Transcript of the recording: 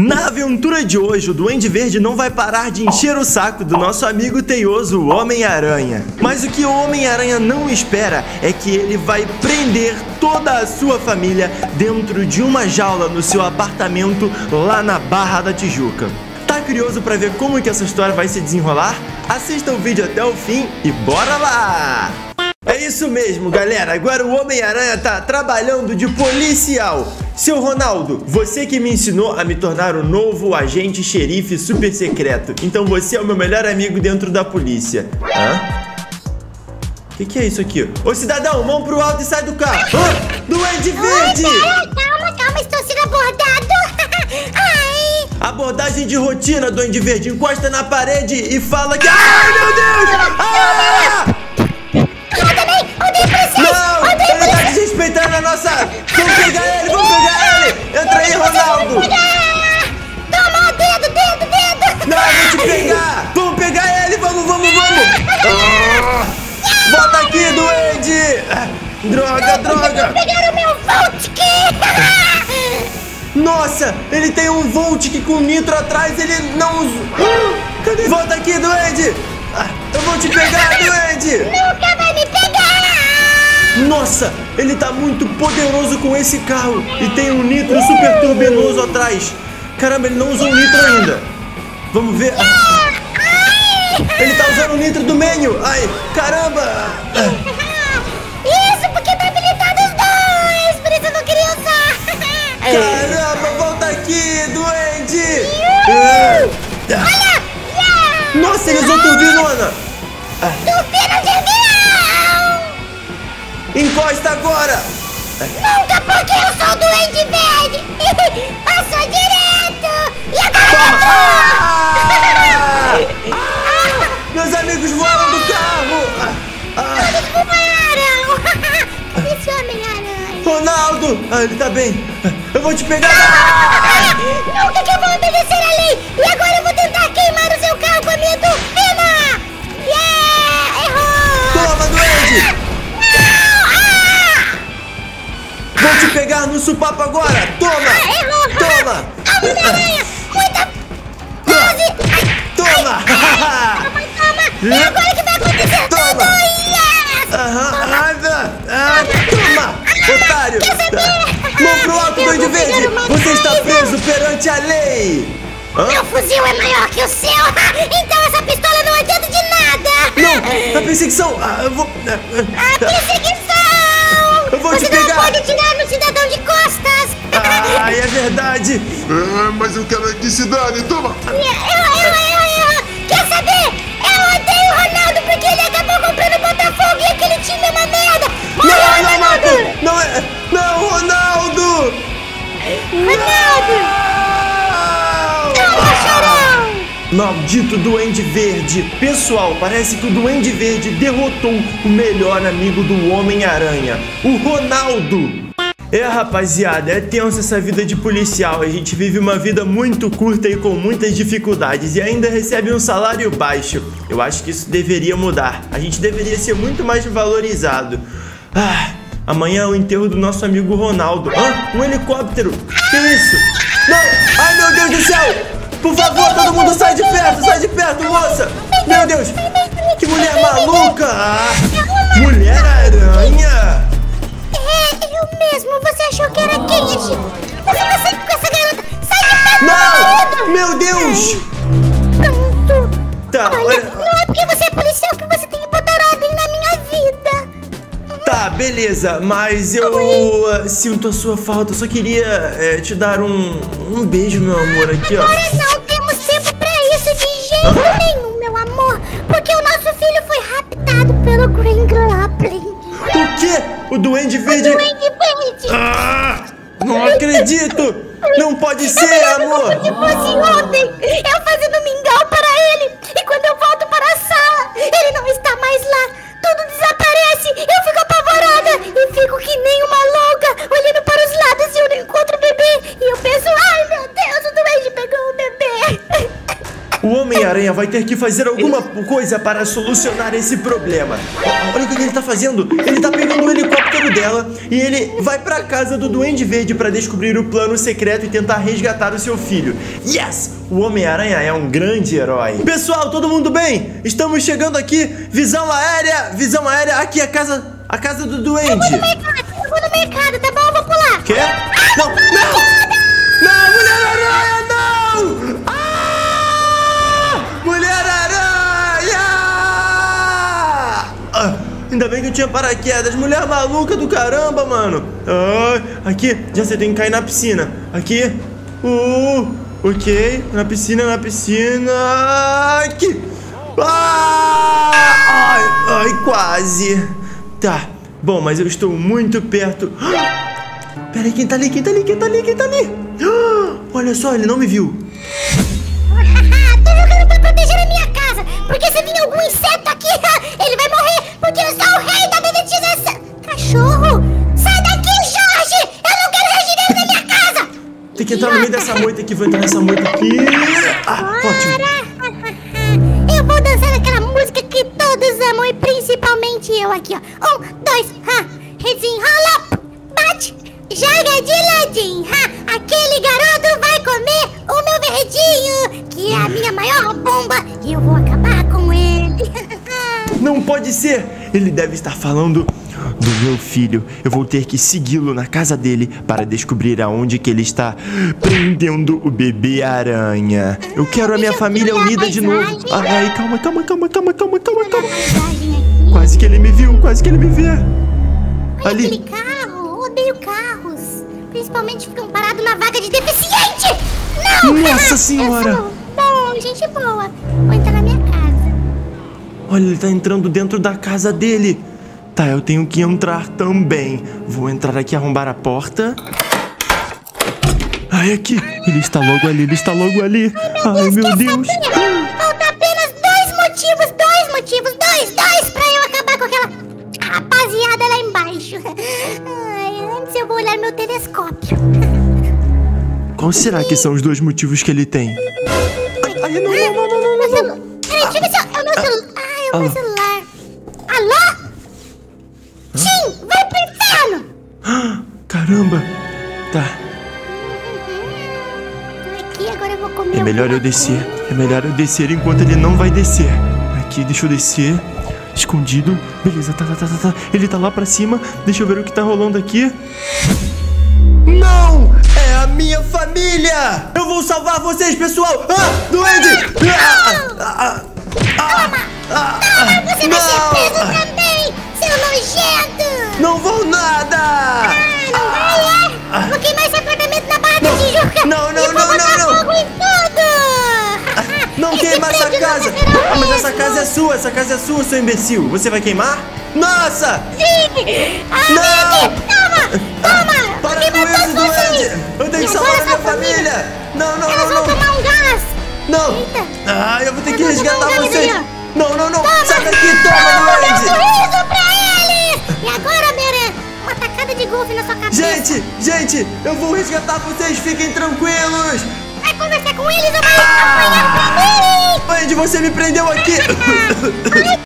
Na aventura de hoje, o Duende Verde não vai parar de encher o saco do nosso amigo teioso, Homem-Aranha. Mas o que o Homem-Aranha não espera é que ele vai prender toda a sua família dentro de uma jaula no seu apartamento lá na Barra da Tijuca. Tá curioso para ver como que essa história vai se desenrolar? Assista o vídeo até o fim e bora lá! É isso mesmo, galera. Agora o Homem-Aranha tá trabalhando de policial. Seu Ronaldo, você que me ensinou a me tornar o novo agente xerife super secreto. Então você é o meu melhor amigo dentro da polícia. Hã? O que, que, é isso aqui? Ô cidadão, mão pro alto e sai do carro. Ah, Duende Verde! calma, calma, estou sendo abordado. Ai! Abordagem de rotina, Duende Verde. Encosta na parede e fala que. Ai, meu Deus! Ah! Pegar! Vamos pegar ele, vamos, vamos, vamos! Volta aqui, duende! Droga, droga! Pegaram meu Voltic! Nossa, ele tem um Voltic com nitro atrás, ele não usa. Cadê? Volta aqui, duende! Eu vou te pegar, duende! Nunca vai me pegar! Nossa, ele tá muito poderoso com esse carro e tem um nitro super turbinoso atrás. Caramba, ele não usou o nitro ainda. Vamos ver. Ele tá usando o nitro do menu. Ai, caramba! Isso, porque tá habilitado os dois, por isso eu não queria usar. Caramba, volta aqui, duende! Olha! Nossa, ele usou turbinona! Turbina de avião! Encosta agora! Nunca porque eu sou o Duende Verde! Passou direto! E agora Ronaldo! Ah, ele tá bem! Eu vou te pegar! Nunca que eu vou obedecer a lei! E agora eu vou tentar queimar o seu carro com a minha turbina! Yeah! Errou! Toma, duende! Vou te pegar no supapo agora! Toma! Errou! Toma! A Homem-Aranha! Muita pose! Toma! Toma, toma! E agora que vai acontecer Toma! tudo! Yes! Aham! Ah, ah, toma! Otário! Quer saber? Mão pro alto, Eu doido verde! Você está preso perante a lei! Hã? Meu fuzil é maior que o seu! Então essa pistola não adianta de nada! Não! A perseguição! Ah, eu vou. A perseguição! Eu vou Você te não pegar. pode atirar no cidadão de costas! Ai, é verdade! Ah, mas eu quero que se dane, toma! Errou, errou, errou, errou! Quer saber? Eu odeio o Ronaldo porque ele acabou comprando o Botafogo e aquele time é uma merda! Não, não! Marco! Não é. Não, Ronaldo! Ronaldo! Calma, chorão! Maldito Duende Verde! Pessoal, parece que o Duende Verde derrotou o melhor amigo do Homem-Aranha, o Ronaldo! É, rapaziada, é tenso essa vida de policial. A gente vive uma vida muito curta e com muitas dificuldades e ainda recebe um salário baixo. Eu acho que isso deveria mudar. A gente deveria ser muito mais valorizado. Ah, amanhã é o enterro do nosso amigo Ronaldo. Hã? Um helicóptero! Que isso? Não! Ai, meu Deus do céu! Por favor, todo mundo sai de perto, sai de perto, moça! Meu Deus! Que mulher maluca! Ah, mulher aranha! É, eu mesmo. Você achou que era quem? Você vai sair com essa garota. Sai de perto, Não! Meu Deus! Tá, Olha, olha. não é porque você é policial beleza, mas eu ah, sinto a sua falta. Eu só queria eh, te dar um, um beijo, meu amor, aqui, ó. Agora não temos tempo pra isso de jeito nenhum, meu amor. Porque o nosso filho foi raptado pelo Green Goblin. O quê? O Duende Verde. Duende Verde. Ah! Não acredito! Não pode ser, amor! Se fosse ontem, eu fazendo mingau Homem-Aranha vai ter que fazer alguma coisa para solucionar esse problema. Olha o que ele tá fazendo. Ele tá pegando o helicóptero dela e ele vai pra casa do Duende Verde para descobrir o plano secreto e tentar resgatar o seu filho. Yes! O Homem-Aranha é um grande herói. Pessoal, todo mundo bem? Estamos chegando aqui. Visão aérea, visão aérea. Aqui a casa, a casa do Duende. Eu vou no mercado, tá bom? Eu vou pular. Quê? Não, não! Não, Mulher-Aranha, não! Ainda bem que eu tinha paraquedas. Mulher maluca do caramba, mano. Ah, aqui, já sei, tem que cair na piscina. Aqui. Uh, ok. Na piscina, na piscina. Aqui. Ah! Ai, ai, quase. Tá. Bom, mas eu estou muito perto. Peraí, quem tá ali? Quem tá ali? Quem tá ali? Quem tá ali? Olha só, ele não me viu. Tô jogando pra proteger a minha casa. Porque se vir algum inseto aqui, ele vai. Porque eu sou o rei da dedetização. Cachorro, sai daqui, Jorge. Eu não quero regideiro na minha casa. Tem que entrar no meio dessa moita aqui. Vou entrar nessa moita aqui. Ah, ótimo. Eu vou dançar aquela música que todos amam e principalmente eu aqui, ó. Um, dois, ha, desenrola, bate, joga de ladinho, ha. Aquele garoto vai comer o meu verdinho, que é a minha maior bomba, e eu vou acabar. Não pode ser. Ele deve estar falando do meu filho. Eu vou ter que segui-lo na casa dele para descobrir aonde que ele está prendendo o bebê aranha. Eu quero a minha família unida de novo. Ai, calma, calma, calma, calma, calma, calma, calma. Quase que ele me viu, quase que ele me vê. Ali. carro, odeio carros. Principalmente ficam parados na vaga de deficiente. Não! Nossa Senhora. bom, gente boa. Olha, ele tá entrando dentro da casa dele. Tá, eu tenho que entrar também. Vou entrar aqui, arrombar a porta. Ai, aqui. Ele está logo ali, ele está logo ali. Ai, meu Deus. Falta apenas dois motivos, dois motivos, dois, dois pra eu acabar com aquela rapaziada lá embaixo. Ai, antes eu vou olhar meu telescópio. Qual será que são os dois motivos que ele tem? Ai, não, não, não, não, não, não. Peraí, deixa eu ver se é o meu celular. Ah, é o meu Alô? celular. Alô? Tim, vai pro inferno! não. Caramba. Tá, Tô aqui, agora eu vou comer é melhor eu descer. coisa. É melhor eu descer enquanto ele não vai descer. Aqui, deixa eu descer. Escondido. Beleza, tá, tá, tá, tá, tá. Ele tá lá pra cima. Deixa eu ver o que tá rolando aqui. Não! É a minha família! Eu vou salvar vocês, pessoal! Ah! Duende! Ah! Ah! Ah! Ah! Ah! Você vai ser preso Não! também, seu nojento! Não vou nada! Ah, não vai, é? Vou queimar esse apartamento na Barra da Tijuca! Não, não, e não, não, não. fogo em tudo! Não Esse queima essa casa! Ah, mas essa casa é sua, essa casa é sua, seu imbecil! Você vai queimar? Nossa! Sim! Ah, Não! Toma! Toma! Para Vou com isso, duende! Eu tenho que salvar a minha sua família! Não, não, Elas não, vão não! tomar um gás! Não! Eita. Ah, eu vou ter que Elas vão resgatar um vocês! Não, não, não! Toma! Sai daqui, Toma toma, um sorriso pra eles! E agora, Homem-Aranha, uma tacada de golfe na sua cabeça! Gente, gente, eu vou resgatar vocês, fiquem tranquilos! Vai conversar com eles ou vai apanhar pra mim! Duende, você me prendeu aqui! Ai,